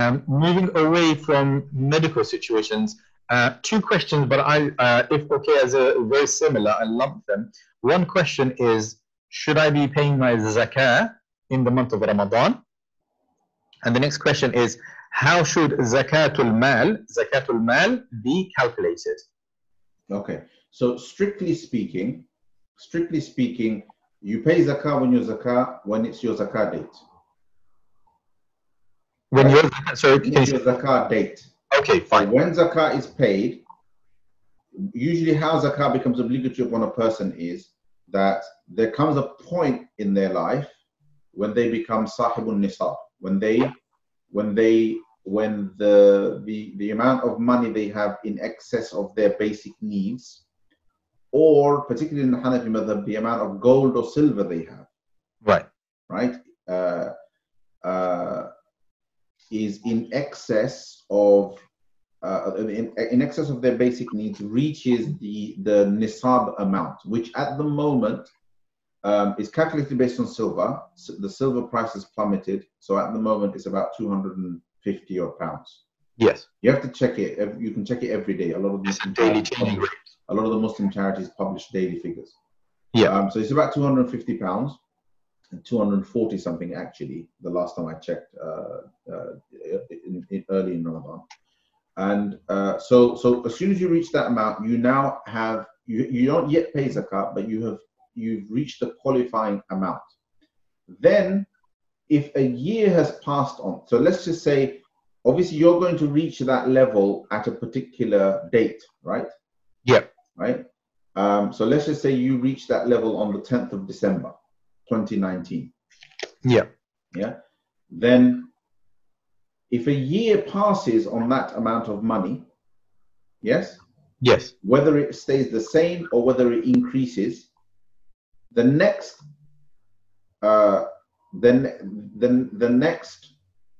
Um, moving away from medical situations, uh, two questions, but I, uh, if okay, as a very similar, I lump them. One question is, should I be paying my zakah in the month of Ramadan? And the next question is, how should zakatul mal, zakatul mal be calculated? Okay, so strictly speaking, strictly speaking, you pay zakah when your zakah when it's your zakah date. When your sorry, it's your zakah date. Okay, fine. So when zakah is paid, usually how zakah becomes obligatory upon a person is that there comes a point in their life when they become sahibun nisab, when they when they when the the the amount of money they have in excess of their basic needs or particularly in the Hanafi madhab, the amount of gold or silver they have. Right. Right. Uh, uh, is in excess of uh, in, in excess of their basic needs reaches the the nisab amount, which at the moment um, is calculated based on silver. So the silver price has plummeted, so at the moment it's about 250 odd pounds. Yes. You have to check it. You can check it every day. A lot of it's daily rate a lot of the Muslim charities publish daily figures. Yeah. Um, so it's about 250 pounds, 240 something actually. The last time I checked, uh, uh, in, in early in Ramadan, and uh, so so as soon as you reach that amount, you now have you you don't yet pay zakat, but you have you've reached the qualifying amount. Then, if a year has passed on, so let's just say, obviously you're going to reach that level at a particular date, right? Yeah right? Um, so let's just say you reach that level on the 10th of December, 2019. Yeah. Yeah. Then, if a year passes on that amount of money, yes? Yes. Whether it stays the same or whether it increases, the next, uh, then, then the next,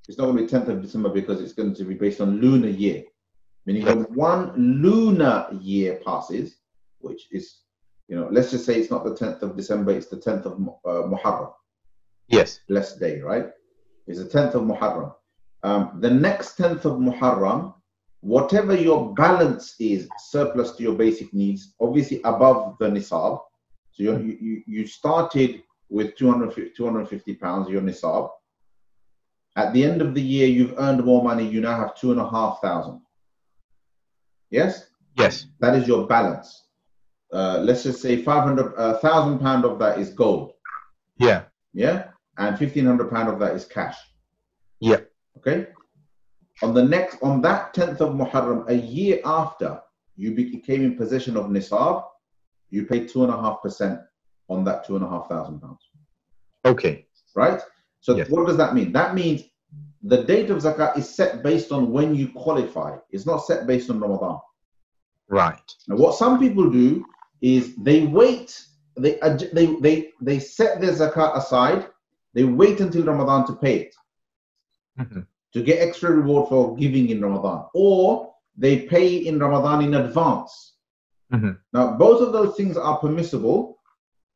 it's not going to be 10th of December because it's going to be based on lunar year. Meaning when one lunar year passes, which is, you know, let's just say it's not the 10th of December, it's the 10th of uh, Muharram. Yes. Blessed day, right? It's the 10th of Muharram. Um, the next 10th of Muharram, whatever your balance is surplus to your basic needs, obviously above the nisab. So you, you, you started with 250, 250 pounds, your nisab. At the end of the year, you've earned more money, you now have two and a half thousand. Yes? Yes. That is your balance. Uh, let's just say 500, uh, thousand pound of that is gold. Yeah. Yeah. And 1500 pound of that is cash. Yeah. Okay. On the next, on that 10th of Muharram, a year after you became in possession of Nisab, you pay two and a half percent on that two and a half thousand pounds. Okay. Right? So yes. what does that mean? That means the date of zakat is set based on when you qualify. It's not set based on Ramadan. Right. Now, what some people do is they wait, they they they they set their zakat aside. They wait until Ramadan to pay it mm-hmm. to get extra reward for giving in Ramadan, or they pay in Ramadan in advance. Mm-hmm. Now, both of those things are permissible,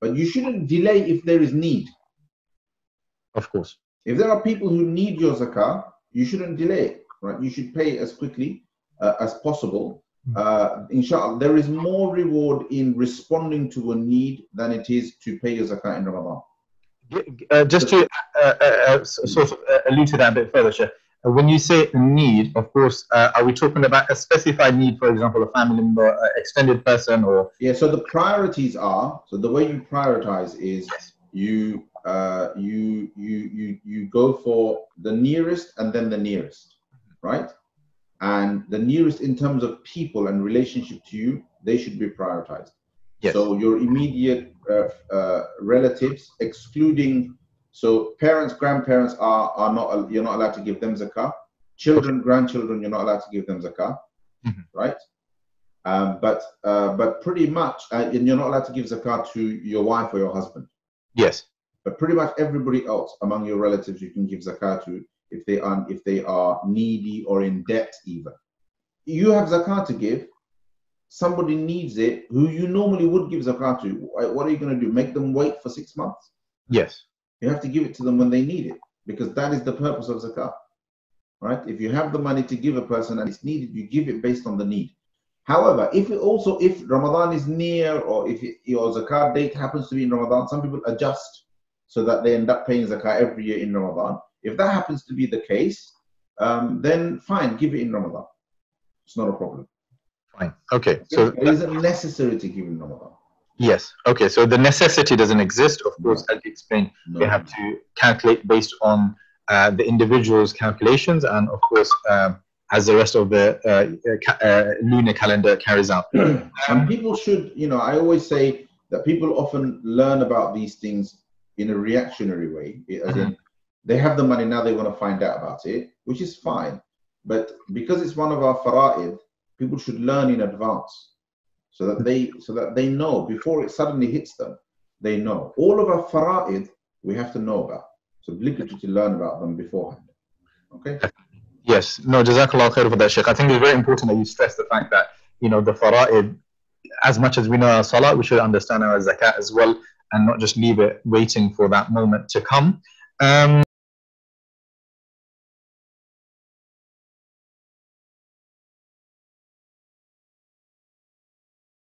but you shouldn't delay if there is need. Of course. If there are people who need your zakah, you shouldn't delay it, right? You should pay as quickly uh, as possible. Hmm. Uh, inshallah, there is more reward in responding to a need than it is to pay your zakah in Ramadan. Uh, just to uh, uh, uh sort of allude to that a bit further, Sheikh, when you say need, of course, are we talking about a specified need, for example, a family member, extended person, or? Yeah, so the priorities are, so the way you prioritize is yes. you uh, you you you you go for the nearest and then the nearest, right? And the nearest in terms of people and relationship to you, they should be prioritized. Yes. So your immediate uh, uh, relatives, excluding so parents, grandparents are are not you're not allowed to give them zakah. Children, grandchildren, you're not allowed to give them zakah, mm-hmm. right? Um, but uh, but pretty much, uh, and you're not allowed to give zakah to your wife or your husband. Yes. But pretty much everybody else among your relatives you can give zakat to if they are if they are needy or in debt even. You have zakat to give. Somebody needs it who you normally would give zakat to. What are you going to do? Make them wait for six months? Yes. You have to give it to them when they need it because that is the purpose of zakat. right? If you have the money to give a person and it's needed, you give it based on the need. However, if it also if Ramadan is near or if it, your zakat date happens to be in Ramadan, some people adjust so that they end up paying zakat every year in Ramadan. If that happens to be the case, um, then fine, give it in Ramadan. It's not a problem. Fine. Okay. So it isn't necessary to give in Ramadan. Yes. Okay. So the necessity doesn't exist. Of course, no. as you explained, no. you have to calculate based on uh, the individual's calculations, and of course, uh, as the rest of the uh, uh lunar calendar carries out. and people should, you know, I always say that people often learn about these things in a reactionary way, as mm-hmm. They have the money now, they want to find out about it, which is fine. But because it's one of our fara'id, people should learn in advance so that they so that they know before it suddenly hits them they know. All of our fara'id we have to know about. So obligatory to learn about them beforehand. Okay? Yes. No jazakallah khair for that sheikh. I think it's very important that you stress the fact that you know the fara'id as much as we know our salah we should understand our zakat as well and not just leave it waiting for that moment to come. Um,